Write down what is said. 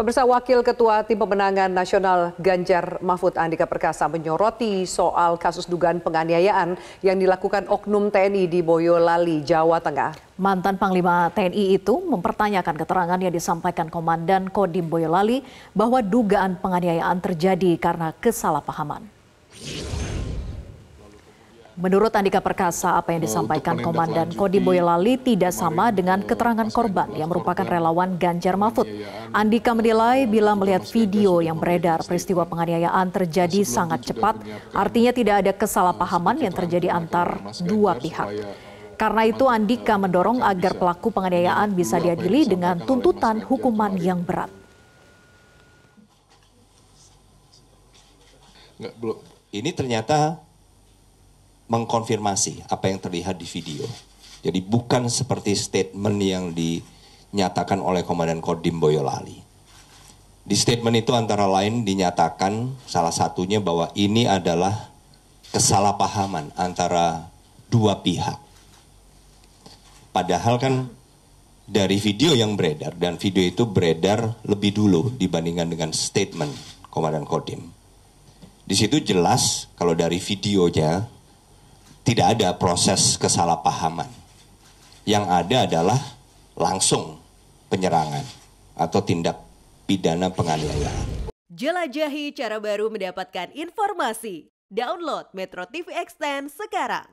Pemirsa Wakil Ketua Tim Pemenangan Nasional Ganjar Mahfud Andika Perkasa menyoroti soal kasus dugaan penganiayaan yang dilakukan oknum TNI di Boyolali, Jawa Tengah. Mantan Panglima TNI itu mempertanyakan keterangan yang disampaikan Komandan Kodim Boyolali bahwa dugaan penganiayaan terjadi karena kesalahpahaman. Menurut Andika Perkasa, apa yang disampaikan Komandan Kodim Boyolali tidak sama dengan keterangan korban yang merupakan relawan Ganjar Mahfud. Andika menilai bila melihat video yang beredar peristiwa penganiayaan terjadi sangat cepat, artinya tidak ada kesalahpahaman yang terjadi antar dua pihak. Karena itu Andika mendorong agar pelaku penganiayaan bisa diadili dengan tuntutan hukuman yang berat. Ini ternyata mengkonfirmasi apa yang terlihat di video. Jadi bukan seperti statement yang dinyatakan oleh Komandan Kodim Boyolali. Di statement itu antara lain dinyatakan salah satunya bahwa ini adalah kesalahpahaman antara dua pihak. Padahal kan dari video yang beredar dan video itu beredar lebih dulu dibandingkan dengan statement Komandan Kodim. Di situ jelas kalau dari videonya tidak ada proses kesalahpahaman. Yang ada adalah langsung penyerangan atau tindak pidana penganiayaan. Jelajahi cara baru mendapatkan informasi. Download Metro TV Extend sekarang.